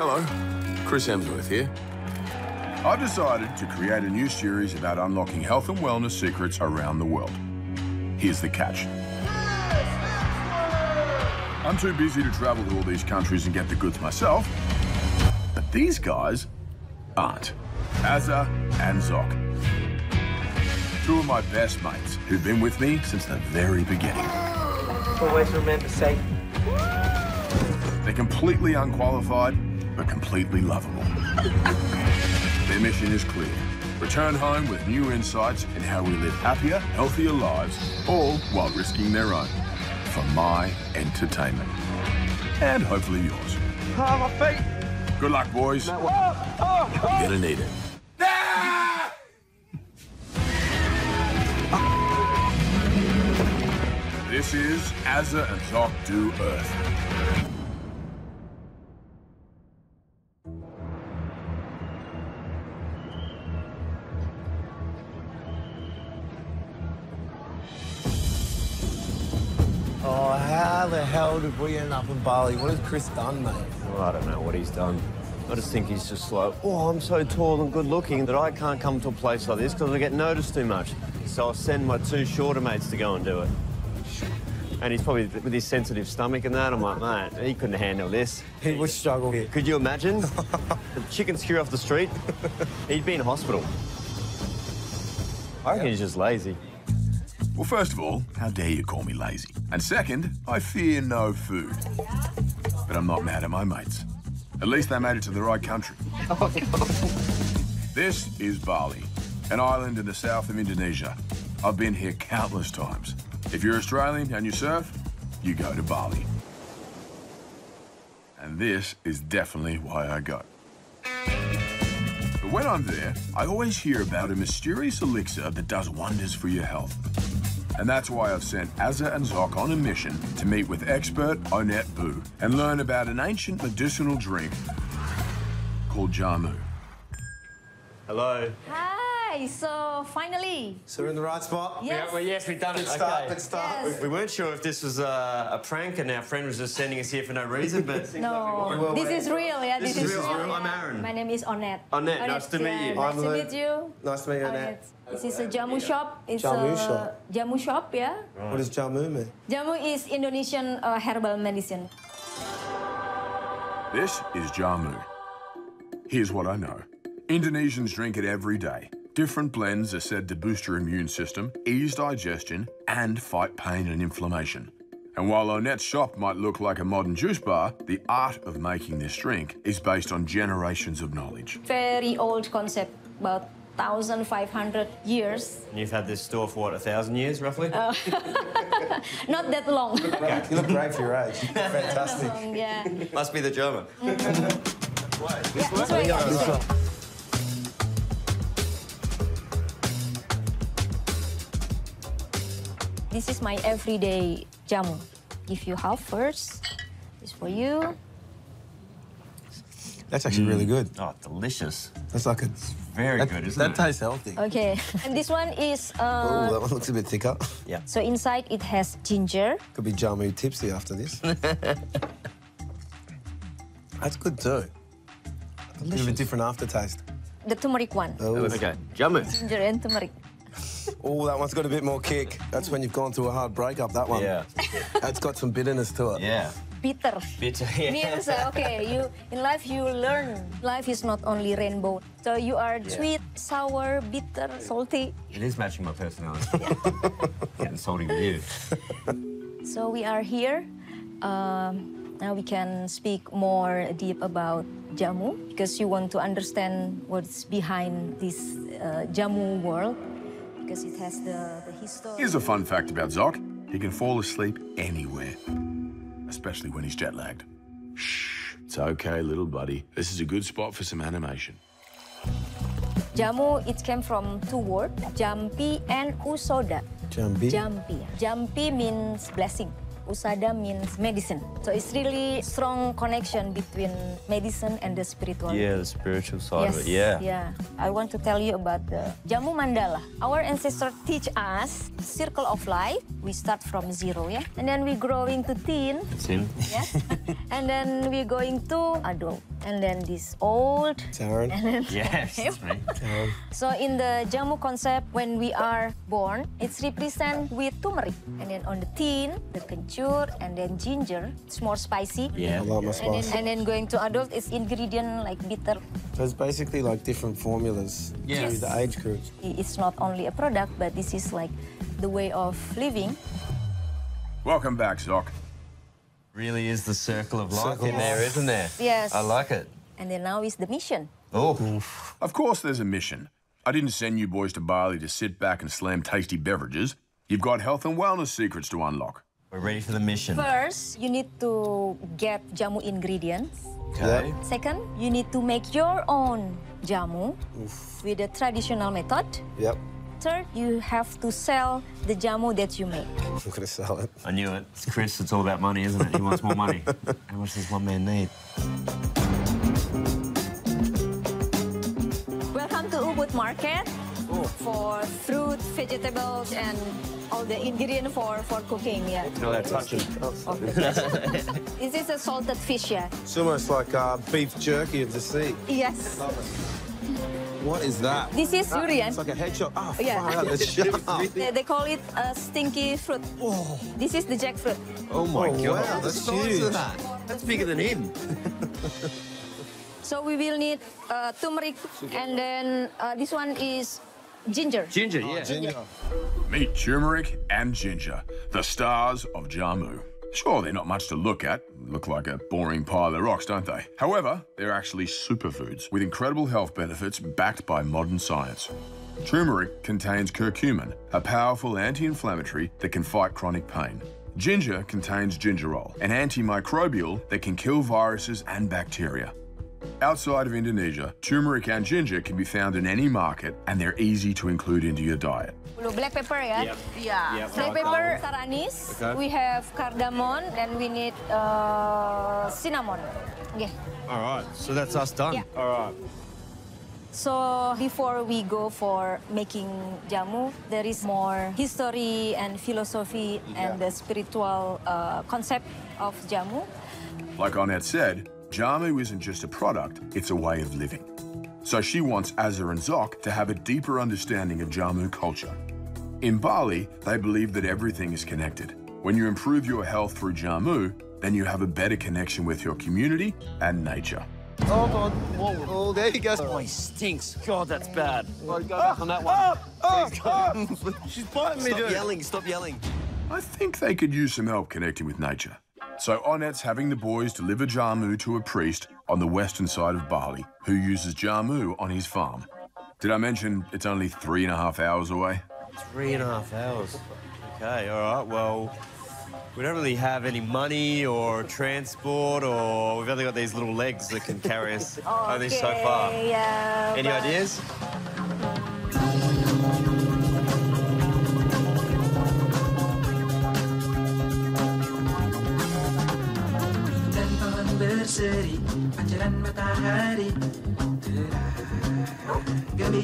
Hello, Chris Hemsworth here. I've decided to create a new series about unlocking health and wellness secrets around the world. Here's the catch. I'm too busy to travel to all these countries and get the goods myself, but these guys aren't. Azza and Zoc. Two of my best mates who've been with me since the very beginning. Always remember safe. They're completely unqualified, but completely lovable. Their mission is clear. Return home with new insights in how we live happier, healthier lives, all while risking their own. For my entertainment. And hopefully yours. Oh, my feet. Good luck, boys. Oh, oh, oh. You're gonna need it. This is Azza and Zoc Do Earth. The hell did we end up in Bali? What has Chris done, mate? Well, I don't know what he's done. I just think he's just like, oh, I'm so tall and good looking that I can't come to a place like this because I get noticed too much. So I'll send my two shorter mates to go and do it. And he's probably, with his sensitive stomach and that, I'm like, mate, he couldn't handle this. He would struggle here. Could you imagine? the chicken skewer off the street? He'd be in hospital. I reckon he's just lazy. Well, first of all, how dare you call me lazy? And second, I fear no food. But I'm not mad at my mates. At least they made it to the right country. This is Bali, an island in the south of Indonesia. I've been here countless times. If you're Australian and you surf, you go to Bali. And this is definitely why I go. But when I'm there, I always hear about a mysterious elixir that does wonders for your health. And that's why I've sent Azza and Zoc on a mission to meet with expert Onette Boo and learn about an ancient medicinal drink called Jamu. Hello. Hi, so finally. So we're in the right spot? Yes. Well, yes, we've done it. Good start, Okay. good start. Yes. We weren't sure if this was a, a prank and our friend was just sending us here for no reason, but... No, Well, this wait. is real, yeah. This is real. I'm Aaron. My name is Onet. Onet, nice to meet you. Nice I'm to Lou. meet you. Nice to meet you, Onet. Annette. This is a jamu shop. It's Jamu a shop? jamu shop, yeah. What does Jamu mean? Jamu is Indonesian uh, herbal medicine. This is Jamu. Here's what I know Indonesians drink it every day. Different blends are said to boost your immune system, ease digestion, and fight pain and inflammation. And while Onette's shop might look like a modern juice bar, the art of making this drink is based on generations of knowledge. Very old concept, about 1,500 years. And you've had this store for, what, a thousand years, roughly? Not that long. You look great for your age. Fantastic. Um, yeah. Must be the German. yeah, this way. This one. This is my everyday jamu. Give you half first. This for you. That's actually really good. Oh, delicious. That's like a... Very that, good, isn't that it? tastes healthy. Okay. and this one is Oh, uh, that one looks a bit thicker. Yeah. so inside it has ginger. Could be Jamu tipsy after this. That's good too. A bit of a different aftertaste. The turmeric one. Oh, Okay, Jamu. Ginger and turmeric. Oh, that one's got a bit more kick. That's when you've gone through a hard breakup, that one. Yeah. That's got some bitterness to it. Yeah. Bitter. Bitter, yeah. Means uh, okay, you in life you learn life is not only rainbow. So you are sweet, sour, bitter, salty. It is matching my personality. Getting salty with you. So we are here. Um, now we can speak more deep about jamu because you want to understand what's behind this uh, jamu world because it has the, the history. Here's a fun fact about Zoc he can fall asleep anywhere, especially when he's jet lagged. Shh, it's okay, little buddy. This is a good spot for some animation. Jamu it came from two words, jampi and usada. Jampi? Jampi. Jampi means blessing. Usada means medicine. So it's really strong connection between medicine and the spiritual. Yeah, the spiritual side of it. Yeah. Yeah. I want to tell you about the Jamu Mandala. Our ancestors teach us circle of life. We start from zero, yeah? And then we growing to teen, in. yes? and then we going to adult. And then this old. Taryn. And then Yes, that's me. So in the jamu concept, when we are born, it's represent with turmeric, and then on the tin, the kencur, and then ginger. It's more spicy. Yeah. I like my And then, and then going to adult, it's ingredient like bitter. So it's basically like different formulas Yes. to the age groups. It's not only a product, but this is like the way of living. Welcome back, Zoc. Really is the circle of life Circle in of there, life. isn't there? Yes. I like it. And then now is the mission. Oh, Of course, there's a mission. I didn't send you boys to Bali to sit back and slam tasty beverages. You've got health and wellness secrets to unlock. we're ready for the mission. First, you need to get jamu ingredients. Okay. Second, you need to make your own jamu with the traditional method. Yep. Third, you have to sell the jamu that you make. I'm going to sell it. I knew it. It's Chris. It's all about money, isn't it? He wants more money. How much does one man need? Welcome to Ubud Market for fruit, vegetables, and all the ingredients for, for cooking. Yeah. No, that's touching. this is a salted fish, yeah. It's almost like uh, beef jerky of the sea. Yes. What is that? This is durian. It's like a headshot. Oh, Yeah. far out. That's sharp. They, they call it a stinky fruit. This is the jackfruit. Oh my Oh, god. wow, the that's size huge. of that. That's bigger than him. So we will need uh, turmeric, and then uh, this one is ginger. Ginger, yeah. Ginger. Meet turmeric and ginger, the stars of Jamu. Sure, they're not much to look at. Look like a boring pile of rocks, don't they? However, they're actually superfoods with incredible health benefits backed by modern science. Turmeric contains curcumin, a powerful anti inflammatory that can fight chronic pain. Ginger contains gingerol, an antimicrobial that can kill viruses and bacteria. Outside of Indonesia, turmeric and ginger can be found in any market and they're easy to include into your diet. Black pepper, yeah? Yeah. Black pepper, star anise. We have cardamom, and we need uh, cinnamon. Okay. All right. So that's us done. Yeah. All right. So before we go for making jamu, there is more history and philosophy and the spiritual uh, concept of jamu. Like Annette said, Jamu isn't just a product, it's a way of living. So she wants Azza and Zoc to have a deeper understanding of Jamu culture. In Bali, they believe that everything is connected. When you improve your health through Jamu, then you have a better connection with your community and nature. Oh, God. Whoa. Oh, there he goes. Oh, he stinks. God, that's bad. Oh, go back on that one. Oh, oh, She's biting me, Stop dude. yelling. Stop yelling. I think they could use some help connecting with nature. So Annette's having the boys deliver Jamu to a priest on the western side of Bali who uses Jamu on his farm. Did I mention it's only three and a half hours away? Three and a half hours. Okay, all right. Well, we don't really have any money or transport, or we've only got these little legs that can carry us only so far. Yeah, uh, Any but- ideas?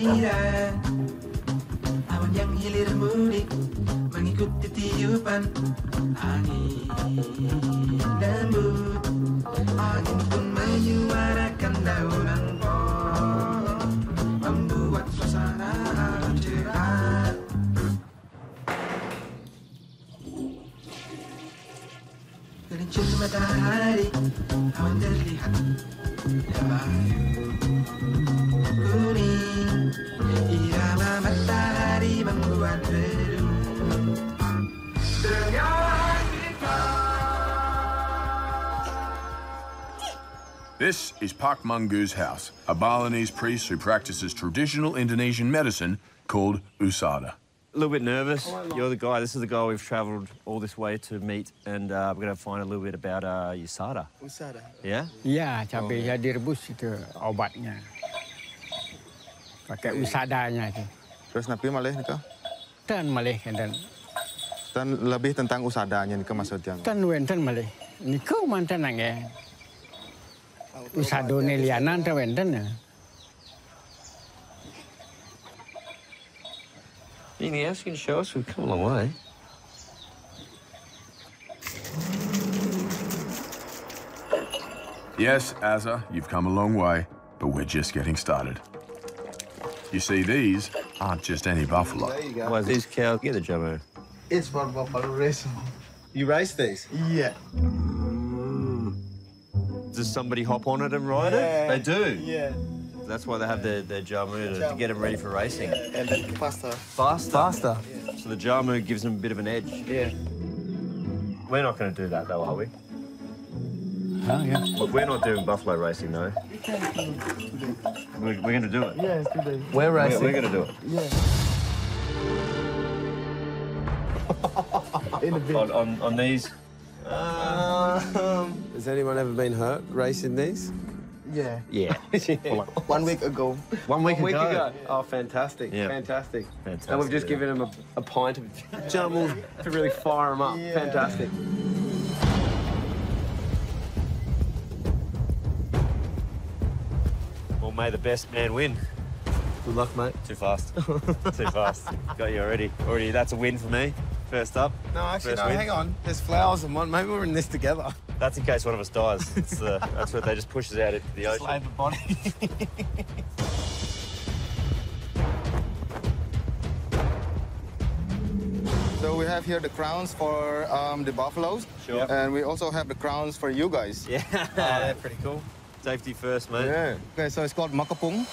Gembira awan yang hilir mudik mengikuti tiupan angin This is Pak Munggu's house, a Balinese priest who practices traditional Indonesian medicine called Usada. A little bit nervous. You're the guy. This is the guy we've travelled all this way to meet, and uh, we're going to find a little bit about uh, USADA. Usada. Yeah. Iya, cabai jadi rebus itu obatnya. Pakai usadanya itu. Terus Nabi malih nika. Tan malih dan Dan lebih tentang usadanya nika maksudnya. tan wenten malih. Niku mantan nange. Usadone lianan ta wenten ya. Anything else you can show us? We've come a long way. Yes, Azza, you've come a long way, but we're just getting started. You see, these aren't just any buffalo. There you go. Why these cows get a Jamu? It's for buffalo racing. You race these? Yeah. Does somebody hop on it and ride Yeah. it? They do. Yeah. That's why they have their, their Jamu to, to get them ready for racing. And then faster. Faster. Faster. So the Jamu gives them a bit of an edge. Yeah. We're not going to do that though, are we? Oh, yeah. Look, we're not doing buffalo racing though. We're, we're going to do it. Yeah, today. We're We're, racing. we're going to do it. In the bit. On, on, on these. Um, Has anyone ever been hurt racing these? Yeah. yeah. One week ago. One week, A week ago. ago. Oh, fantastic. Yeah. Fantastic. Fantastic, And we've just yeah. given him a, a pint of Jamal to really fire him up. Yeah. Fantastic. Well, may the best man win. Good luck, mate. Too fast. Too fast. Got you already. Already, that's a win for me. First up. No, actually, First no, win. hang on. There's flowers and one. Maybe we're in this together. That's in case one of us dies. It's, uh, that's what they just push us out into the ocean. Slide the body. So we have here the crowns for um, the buffaloes. Sure. And we also have the crowns for you guys. Yeah. Yeah, pretty cool. Safety first, mate. Yeah. Okay, so it's called makepung.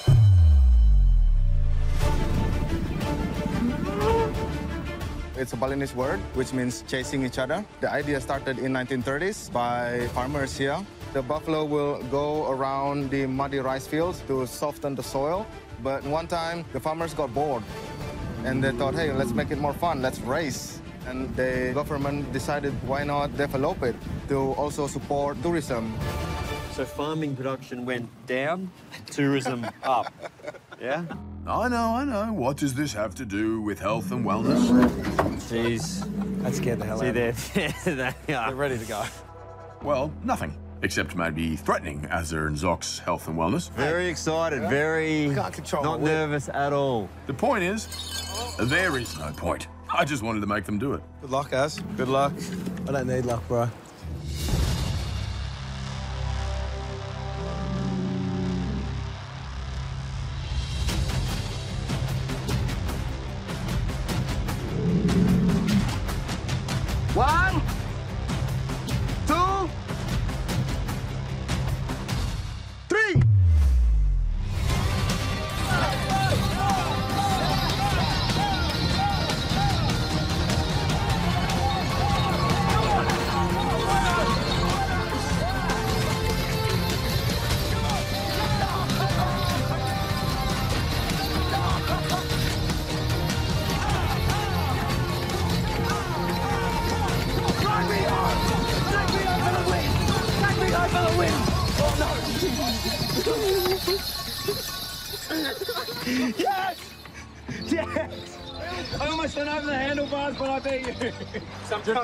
It's a Balinese word, which means chasing each other. The idea started in 1930s by farmers here. The buffalo will go around the muddy rice fields to soften the soil. But one time, the farmers got bored and they thought, hey, let's make it more fun, let's race. And the government decided why not develop it to also support tourism. So farming production went down, tourism up. Yeah? I know, I know. What does this have to do with health and wellness? Jeez. That scared the hell See out of me. there, there they are. They're ready to go. Well, nothing. Except maybe threatening Azza and Zoc's health and wellness. Very excited, very Can't control not nervous at all. The point is, there is no point. I just wanted to make them do it. Good luck, Az. Good luck. I don't need luck, bro.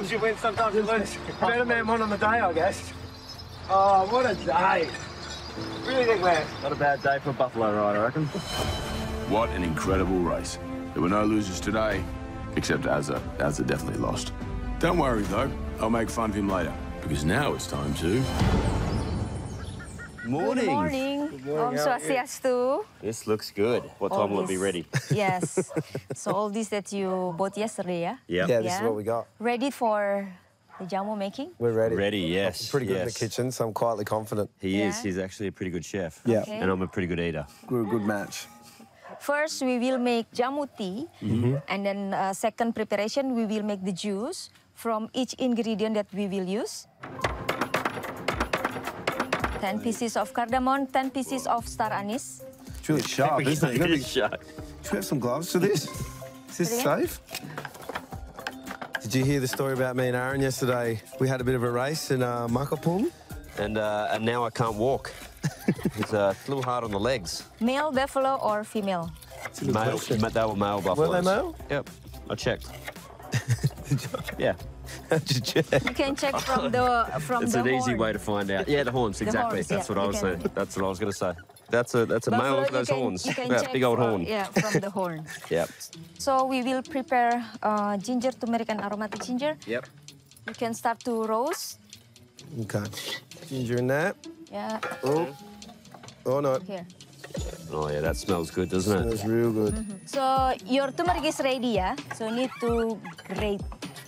Sometimes you win, sometimes you lose. Better man won on the day, I guess. Oh, what a day. Really think, man. Not a bad day for a buffalo ride, I reckon. What an incredible race. There were no losers today, except Azza. Azza definitely lost. Don't worry, though. I'll make fun of him later, because now it's time to... Morning. Good morning. Om Swastiastu. This looks good. What time will it be ready? Yes. so all this that you bought yesterday, yeah? Yep. Yeah, this is Yeah. what we got. Ready for the jamu making? We're ready. Ready, yes. Pretty good in the kitchen, so I'm quietly confident. He is. He's actually a pretty good chef. Yeah. Okay. And I'm a pretty good eater. We're a good match. First, we will make jamu tea, and then uh, second preparation, we will make the juice from each ingredient that we will use. 10 pieces of cardamom, 10 pieces of star anise. It's really sharp, isn't it? You gotta be- Shut. Do you have some gloves for this? Is this safe? Did you hear the story about me and Aaron yesterday? We had a bit of a race in uh, Makepung. And, uh, and now I can't walk. it's, uh, it's a little hard on the legs. Male buffalo or female? It's a Male, question. they were male buffaloes. Were they male? Yep. I checked. yeah. You can check from the from It's the It's an easy way to find out. Yeah, the horns, The exactly. horns, That's yeah, what I was can- saying. That's what I was going to say. That's a that's a Buffalo, male of those can- horns. you Yeah, big old from- horn. Yeah, from the horn. Yep. So we will prepare uh, ginger, turmeric, and aromatic ginger. Yep. You can start to roast. Okay. Ginger in there. Yeah, Oh, oh no. here. Oh yeah, that smells good, doesn't it? Smells real good. So your turmeric is ready, yeah? So need to grate.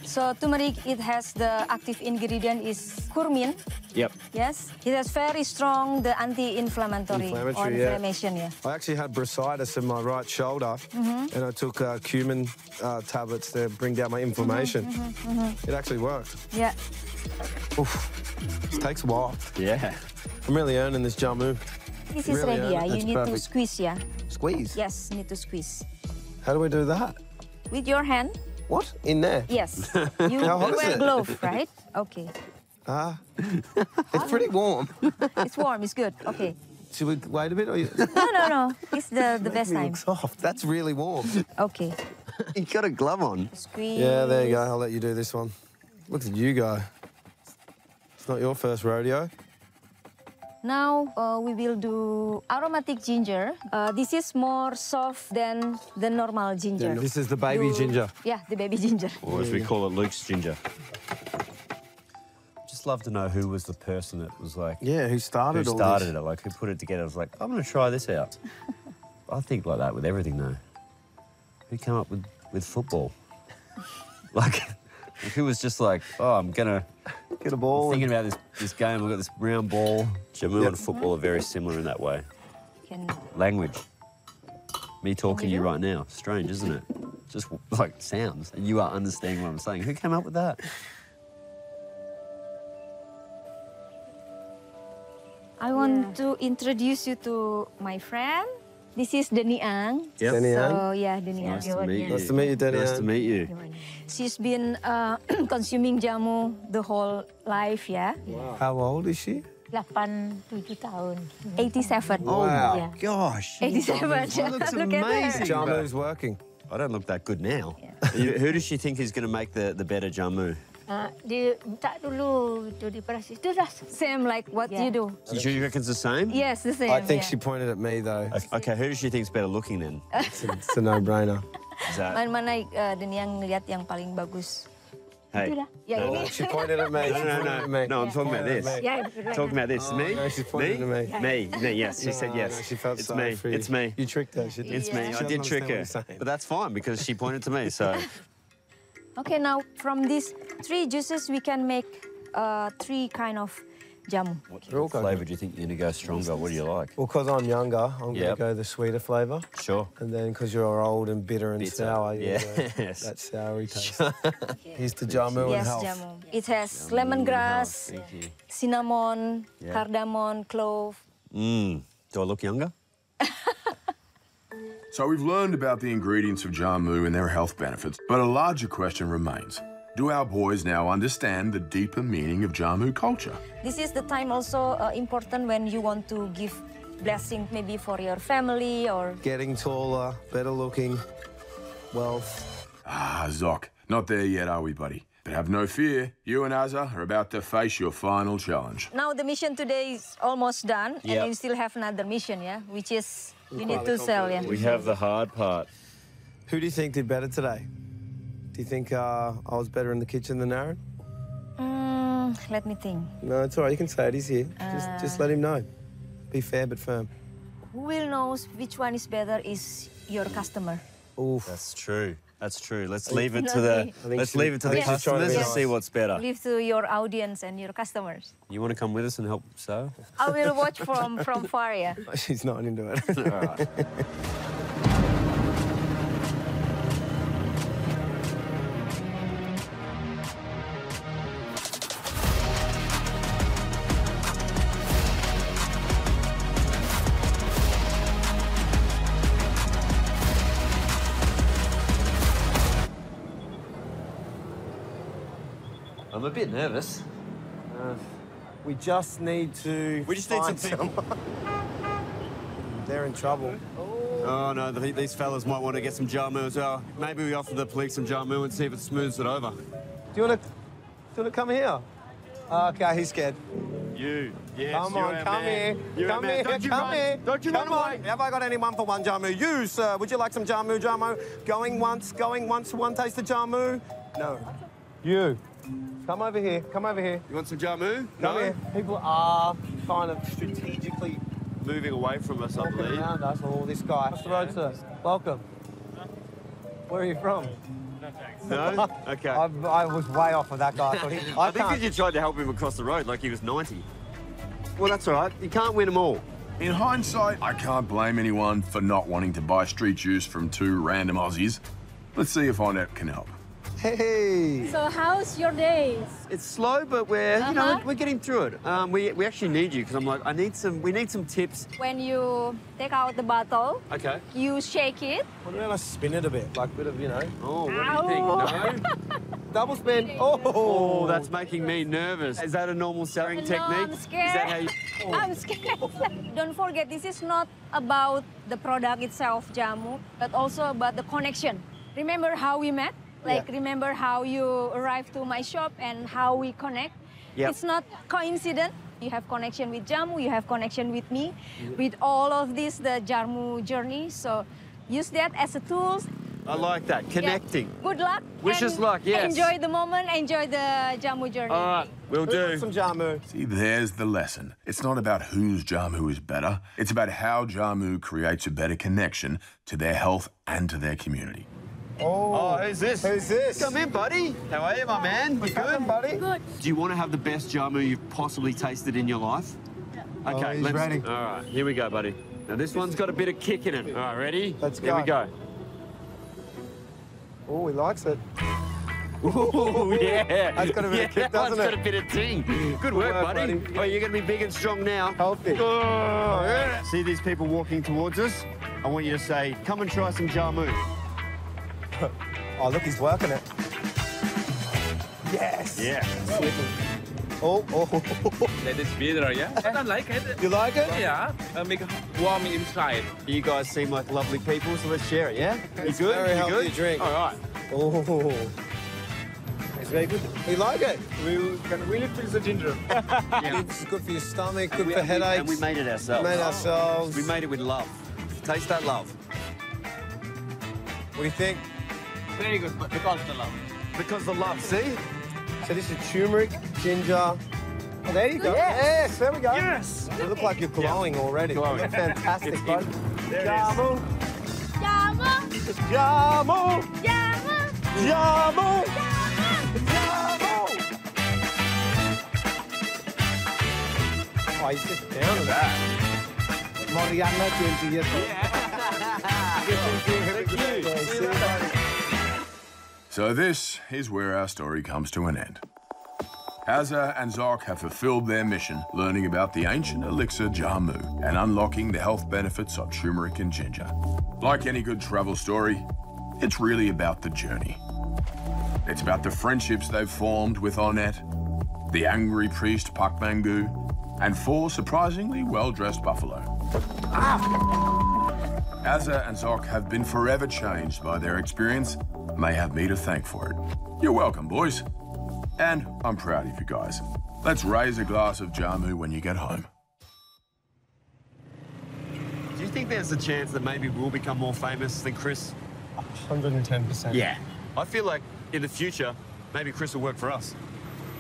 So turmeric, it has the active ingredient is curcumin. Yep. Yes, it has very strong the anti-inflammatory or Inflammatory, yeah. inflammation, yeah. I actually had bursitis in my right shoulder, Mm-hmm. and I took uh, cumin uh, tablets to bring down my inflammation. Mm-hmm, It actually worked. Yeah. It takes a while. Yeah. I'm really earning this jamu. This is Really, ready, yeah? You need to squeeze, yeah. Squeeze. Yes, need to squeeze. How do we do that? With your hand, What? In there? yes. You, you wear it? glove, right? Okay. Ah. it's pretty warm. It's warm, it's good. Okay. Should we wait a bit? Or you... No, no, no. It's the, the best Me time. soft. That's really warm. Okay. you got a glove on. Squeeze. Yeah, there you go. I'll let you do this one. Look at you go. It's not your first rodeo. Now uh, we will do aromatic ginger. Uh, this is more soft than the normal ginger. This is the baby You- ginger. Yeah, the baby ginger. Or as we call it, Luke's ginger. Just love to know who was the person that was like, Yeah, who who started all started this? it, like who put it together. I was like, I'm going to try this out. I think like that with everything though. Who came up with, with football? like, who was just like, oh, I'm going to Get a ball. thinking about this, this game. We've got this round ball. Jamu Yep. and football are very similar in that way. Can Language. Me talking to you right now. Strange, isn't it? Just like sounds. And you are understanding what I'm saying. Who came up with that? I want to introduce you to my friend. This is Deni Ang. Yep. Deni Ang. So yeah, Deni Nice to meet you. Nice to meet you, Danny Nice to meet you. She's been uh, consuming jamu the whole life, yeah. How old is she? 87 tahun. 87. Oh, wow. Yeah. Gosh. 87. yeah. looks Look at her. amazing. Jamu's working. I don't look that good now. You- Who does she think is going to make the, the better jamu? Dia minta dulu tu diperas itu. Same like what Yeah. you do. You you reckon it's the same? Yes, the same. I think yeah. she pointed at me though. Okay, who does she think is better looking then? It's a, it's a no-brainer. Is that, Man mana uh, Deni Ang lihat yang paling bagus. hey, Itulah. Ya No, ini. She pointed at me. no, She no, no, at me. no, I'm talking about this. Ya, betul. Talking about this. me? no, she's pointing me? to me. Me, me, yes. She said No, yes. no, she felt it's sorry me. for you. It's me. You tricked her. She did. It's me. She I did trick her. understand what you're saying. But that's fine because she pointed to me. So Okay, now from these three juices we can make uh, three kind of jamu. what They're all good. flavour do you think you're going to go stronger? What do you like? Well, because I'm younger, I'm Yep. going to go the sweeter flavour. Sure. And then because you're old and bitter and Bitter, sour, you yes. that soury taste. Here's to jamu and Yes, health. jamu. It has lemongrass, cinnamon, Yeah. cardamom, clove. Mm. Do I look younger? So we've learned about the ingredients of jamu and their health benefits, but a larger question remains. Do our boys now understand the deeper meaning of jamu culture? This is the time also uh, important when you want to give blessing maybe for your family or Getting taller, better looking, wealth. Ah, Zoc, not there yet, are we, buddy? But have no fear, you and Azza are about to face your final challenge. now the mission today is almost done Yep. and you still have another mission, yeah, which is you need to sell, yeah. We have the hard part. Who do you think did better today? Do you think uh, I was better in the kitchen than Aaron? Mm, let me think. No, it's all right. You can say it. He's here. Just, just let him know. Be fair but firm. Who will know which one is better is your customer. Oof. That's true. That's true. Let's leave it to the let's leave it to the think she's trying to customers be and see what's better. Leave to your audience and your customers. You want to come with us and help sew? I will watch from from far, yeah. She's not into it. just need to. We just need some people. They're in trouble. Oh no, the, these fellas might want to get some jamu as well. Maybe we offer the police some jamu and see if it smooths it over. Do you want to? Do you want to come here? Ah, okay, he's scared. You, yes, Come on, come man. here. You're come here. Don't you come run. here. Don't you come on. away. Have I got any anyone for one jamu? You, sir. Would you like some jamu, jamu? Going once, going once, one taste of jamu? No. You. Come over here. Come over here. You want some jamu? Come here. People are kind of strategically Moving away from us, I believe. around us. Oh, this guy. What's the road, sir? Welcome. Where are you from? No? thanks. Okay. I, I was way off with that guy. I, thought he, I, I, think can't. that you tried to help him across the road like he was 90. Well, that's all right. You can't win them all. In hindsight, I can't blame anyone for not wanting to buy street juice from two random Aussies. Let's see if Onette can help. Hey. So how's your day? It's slow, but we're you know Uh-huh. we're getting through it. Um, we we actually need you because I'm like I need some we need some tips. When you take out the bottle, Okay. you shake it. What about I spin it a bit? Like a bit of, you know, Oh, what Ow. do you think? No. double spin. Oh, Oh, that's making me nervous. Is that a normal selling No, technique? I'm Is scared. that how you? I'm scared. Don't forget, this is not about the product itself, jamu, but also about the connection. Remember how we met? Like, Yeah. remember how you arrived to my shop and how we connect? Yep. It's not coincidence. You have connection with jamu, you have connection with me, with all of this, the jamu journey. So use that as a tool. I like that Yeah. connecting. Good luck. Wish us luck, yes. Enjoy the moment, enjoy the jamu journey. All right, we'll do. some jamu. See, there's the lesson. It's not about whose Jamu is better, it's about how Jamu creates a better connection to their health and to their community. Oh, oh, who's this? Who's this? Come in, buddy. How are you, my man? You What's good? happening, buddy? Good. Do you want to have the best jamu you've possibly tasted in your life? Oh, okay, Oh, he's let's. ready. All right, here we go, buddy. Now this one's got a bit of kick in it. All right, ready? Let's go. Here we go. go. Oh, he likes it. Ooh, yeah. That's got a bit of kick, doesn't that's it? got a bit of ting. Good work, work, buddy. buddy. Oh, you're going to be big and strong now. Healthy. Oh, yeah. See these people walking towards us? I want you to say, come and try some jamu. Oh, look, he's working it. Yes. Yeah. Oh, oh. That is better, yeah? I don't like it. you like it? Yeah, uh, make it warm inside. You guys seem like lovely people, so let's share it, yeah? You It's good? very you healthy good? drink. All right. Oh. It's very good. You like it? We can really feel the ginger. It's good for your stomach, good we- for and we- headaches. And we made it ourselves. Made ourselves. We made it with love. Taste that love. What do you think? Very good, but because the love. Because the love, see? So this is turmeric, ginger. Oh, there you go. Yes, there we go. Yes! You look like you're glowing already. Glowing. You look fantastic, It's bud. in. There it is. Jamu, Jamu, jamu, jamu, jamu, jamu. jamu. Oh, he's just down to that. Mariana ginger, yes. So, this is where our story comes to an end. Azza and Zoc have fulfilled their mission, learning about the ancient elixir Jamu and unlocking the health benefits of turmeric and ginger. Like any good travel story, it's really about the journey. It's about the friendships they've formed with Onette, the angry priest Pak Mangu, and four surprisingly well-dressed buffalo. Azza and Zoc have been forever changed by their experience. And They have me to thank for it. You're welcome, boys. And I'm proud of you guys. Let's raise a glass of Jamu when you get home. Do you think there's a chance that maybe we'll become more famous than Chris? 110%. Yeah. I feel like in the future, maybe Chris will work for us.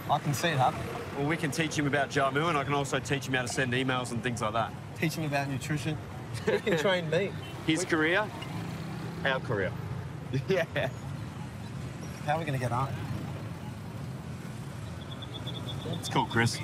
I can see it happen. Well, we can teach him about Jamu, and I can also teach him how to send emails and things like that. Teaching about nutrition. He can train me. His career, our career. yeah. How are we going to get on? It's cool, Chris.